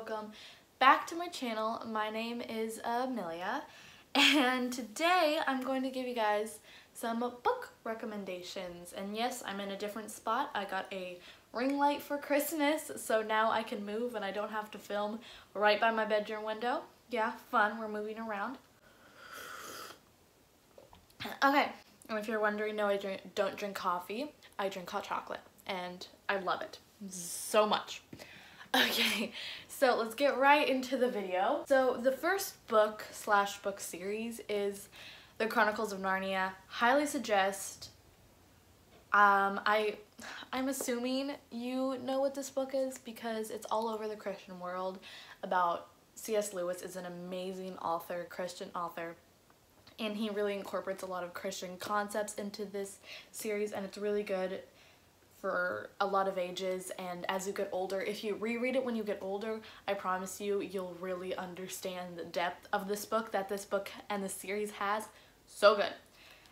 welcome back to my channel. My name is uh, Amelia and today I'm going to give you guys some book recommendations and yes I'm in a different spot. I got a ring light for Christmas so now I can move and I don't have to film right by my bedroom window. Yeah, fun, we're moving around. Okay, and if you're wondering, no I drink, don't drink coffee, I drink hot chocolate and I love it mm-hmm. so much. Okay, so let's get right into the video. So the first book slash book series is The Chronicles of Narnia. Highly suggest. Um, I, I'm assuming you know what this book is because it's all over the Christian world about C.S. Lewis is an amazing author, Christian author and he really incorporates a lot of Christian concepts into this series and it's really good for a lot of ages and as you get older if you reread it when you get older I promise you you'll really understand the depth of this book that this book and the series has. So good.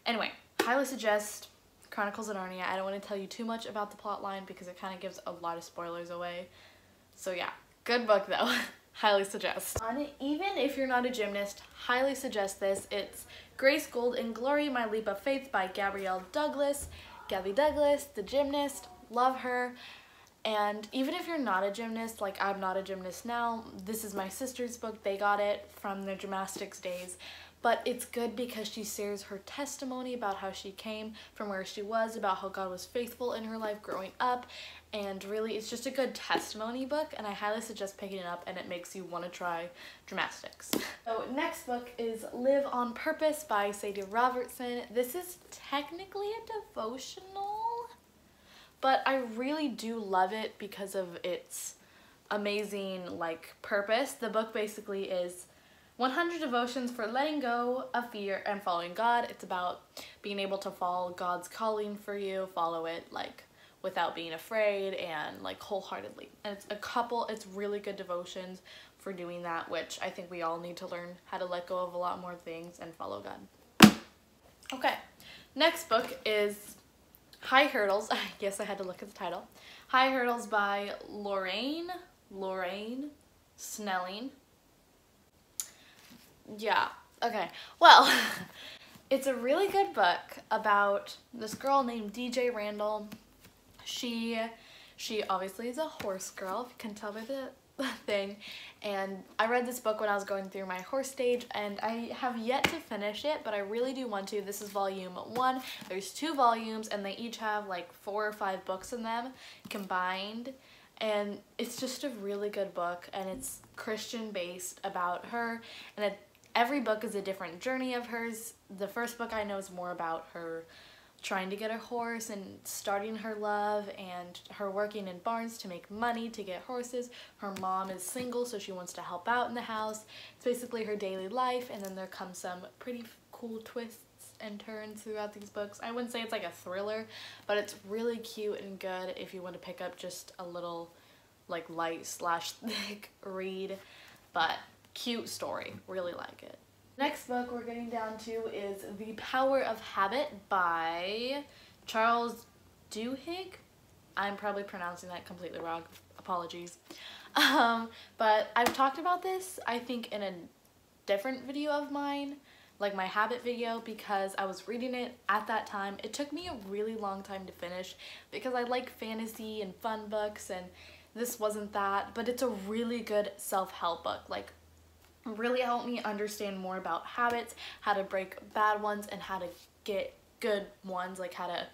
Anyway highly suggest Chronicles of Narnia. I don't want to tell you too much about the plot line because it kind of gives a lot of spoilers away. So yeah good book though highly suggest. Even if you're not a gymnast highly suggest this. It's Grace Gold and Glory My Leap of Faith by Gabrielle Douglas Gabby Douglas, the gymnast, love her. And even if you're not a gymnast, like I'm not a gymnast now, this is my sister's book. They got it from their gymnastics days. But it's good because she shares her testimony about how she came from where she was, about how God was faithful in her life growing up. And really, it's just a good testimony book, and I highly suggest picking it up, and it makes you want to try gymnastics. So next book is Live on Purpose by Sadie Robertson. This is technically a devotional, but I really do love it because of its amazing like purpose. The book basically is 100 devotions for letting go of fear and following God. It's about being able to follow God's calling for you, follow it like without being afraid and like wholeheartedly. And it's a couple, it's really good devotions for doing that, which I think we all need to learn how to let go of a lot more things and follow God. Okay, next book is High Hurdles. I guess I had to look at the title. High Hurdles by Lauraine, Lauraine Snelling. Yeah, okay. Well, it's a really good book about this girl named DJ Randall. She, she obviously is a horse girl, if you can tell by the thing and I read this book when I was going through my horse stage and I have yet to finish it but I really do want to. This is volume one. There's two volumes and they each have like four or five books in them combined and it's just a really good book and it's Christian based about her and it, every book is a different journey of hers. The first book I know is more about her trying to get a horse and starting her love and her working in barns to make money to get horses. Her mom is single so she wants to help out in the house. It's basically her daily life and then there come some pretty cool twists and turns throughout these books. I wouldn't say it's like a thriller but it's really cute and good if you want to pick up just a little like light slash thick read but cute story. Really like it. Next book we're getting down to is The Power of Habit by Charles Duhigg. I'm probably pronouncing that completely wrong. Apologies. Um, but I've talked about this, I think, in a different video of mine, like my habit video, because I was reading it at that time. It took me a really long time to finish because I like fantasy and fun books and this wasn't that, but it's a really good self-help book. Like really helped me understand more about habits, how to break bad ones, and how to get good ones, like how to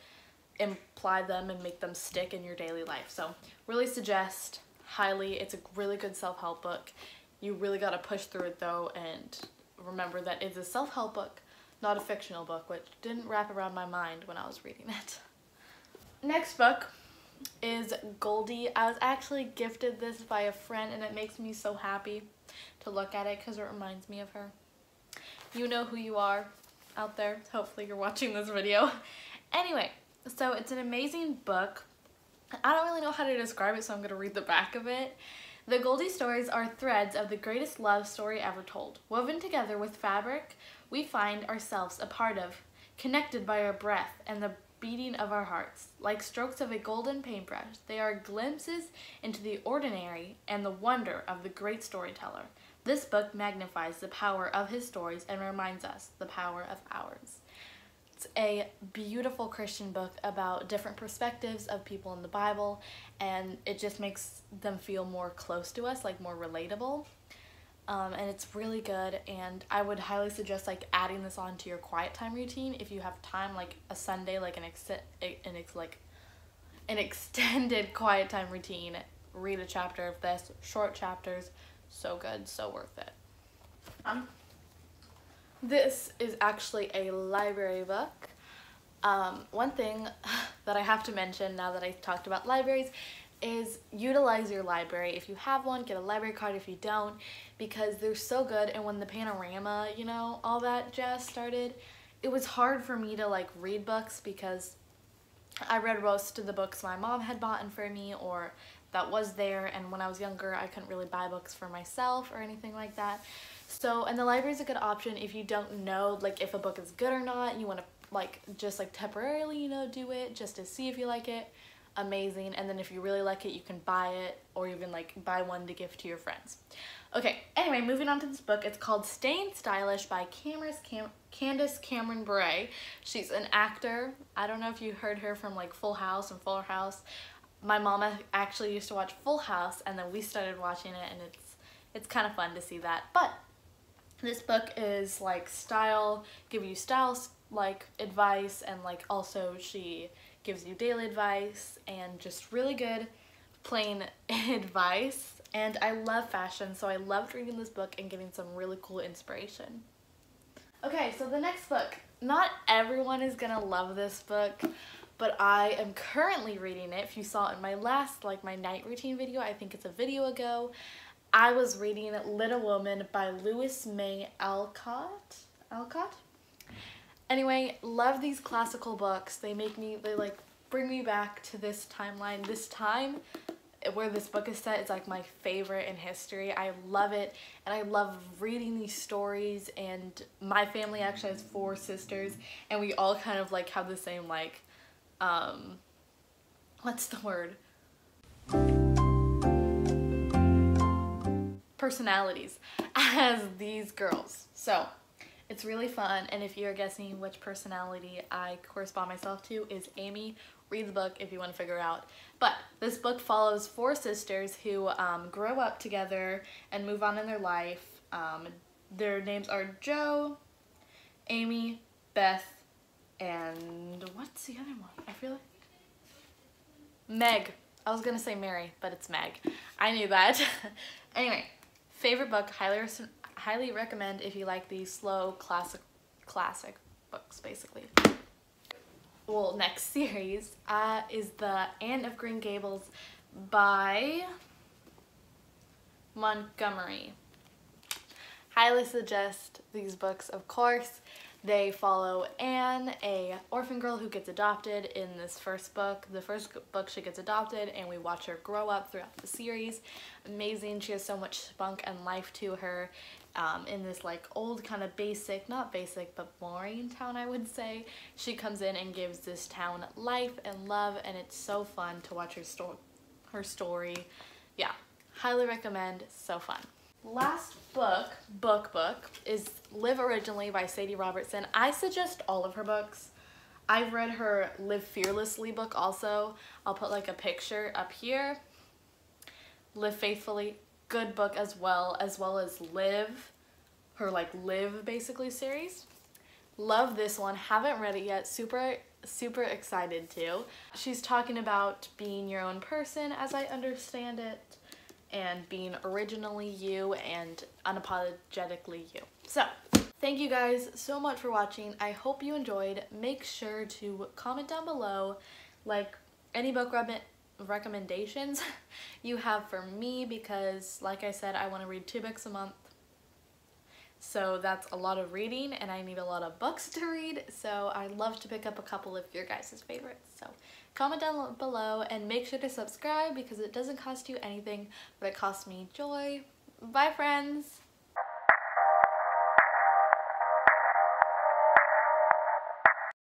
imply them and make them stick in your daily life. So really suggest highly. It's a really good self-help book. You really got to push through it though and remember that it's a self-help book, not a fictional book, which didn't wrap around my mind when I was reading it. Next book is Goldie. I was actually gifted this by a friend and it makes me so happy to look at it because it reminds me of her. You know who you are out there. Hopefully you're watching this video. Anyway, so it's an amazing book. I don't really know how to describe it, so I'm going to read the back of it. The Goldie stories are threads of the greatest love story ever told. Woven together with fabric, we find ourselves a part of, connected by our breath and the beating of our hearts. Like strokes of a golden paintbrush, they are glimpses into the ordinary and the wonder of the great storyteller. This book magnifies the power of his stories and reminds us the power of ours. It's a beautiful Christian book about different perspectives of people in the Bible, and it just makes them feel more close to us, like more relatable um, and it's really good and i would highly suggest like adding this on to your quiet time routine if you have time like a sunday like an ex an ex like an extended quiet time routine. Read a chapter of this short chapters so good so worth it. Um this is actually a library book. Um, one thing that I have to mention now that I talked about libraries is utilize your library. If you have one, get a library card if you don't, because they're so good. And when the panorama, you know, all that jazz started, it was hard for me to like read books because I read most of the books my mom had bought in for me or that was there. And when I was younger, I couldn't really buy books for myself or anything like that. So, and the library is a good option if you don't know, like, if a book is good or not, you want to, like, just, like, temporarily, you know, do it just to see if you like it amazing and then if you really like it you can buy it or even like buy one to give to your friends. Okay anyway moving on to this book. It's called staying stylish by Cameras Cam candace cameron bure she's an actor. I don't know if you heard her from like full house and fuller house. My mama actually used to watch full house and then we started watching it and it's it's kind of fun to see that. But this book is like style give you style like advice and like also she gives you daily advice and just really good plain advice. And I love fashion, so I loved reading this book and getting some really cool inspiration. Okay, so the next book. Not everyone is gonna love this book, but I am currently reading it. If you saw in my last, like my night routine video, I think it's a video ago, I was reading Little Woman by Louisa May Alcott. Alcott? Anyway, love these classical books. They make me, they like bring me back to this timeline. This time where this book is set is like my favorite in history. I love it and I love reading these stories and my family actually has four sisters and we all kind of like have the same like um what's the word? personalities as these girls. So it's really fun, and if you're guessing which personality I correspond myself to is Amy, read the book if you want to figure it out. But this book follows four sisters who um, grow up together and move on in their life. Um, their names are Jo, Amy, Beth, and what's the other one? I feel like Meg. I was gonna say Mary, but it's Meg. I knew that. anyway, favorite book, highly highly recommend if you like these slow classic classic books basically. Well, next series uh, is the Anne of Green Gables by Montgomery. Highly suggest these books, of course. They follow Anne, a orphan girl who gets adopted in this first book. The first book she gets adopted and we watch her grow up throughout the series. Amazing. She has so much spunk and life to her um, in this like old kind of basic, not basic, but boring town I would say. She comes in and gives this town life and love and it's so fun to watch her, sto her story. Yeah, highly recommend. So fun last book, book book, is Live Originally by Sadie Robertson. I suggest all of her books. I've read her Live Fearlessly book also. I'll put like a picture up here. Live Faithfully, good book as well, as well as Live, her like Live basically series. Love this one, haven't read it yet, super super excited to. She's talking about being your own person as I understand it and being originally you and unapologetically you. So, thank you guys so much for watching. I hope you enjoyed. Make sure to comment down below like any book recommendations you have for me because like I said, I want to read two books a month. So that's a lot of reading and I need a lot of books to read. So I'd love to pick up a couple of your guys' favorites. So Comment down below and make sure to subscribe because it doesn't cost you anything, but it costs me joy. Bye friends!